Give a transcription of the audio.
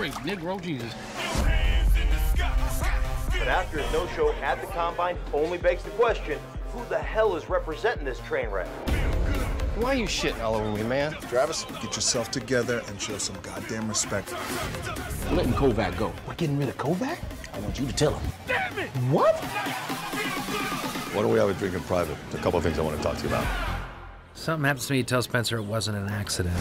break, Negro Jesus. But after his no-show at the Combine only begs the question, who the hell is representing this train wreck? Why are you shitting all over me, man? Travis, get yourself together and show some goddamn respect. We're letting Kovac go. We're getting rid of Kovac? I want you to tell him. Damn it! What? Why don't we have a drink in private? A couple of things I want to talk to you about. Something happens to me, tell Spencer it wasn't an accident.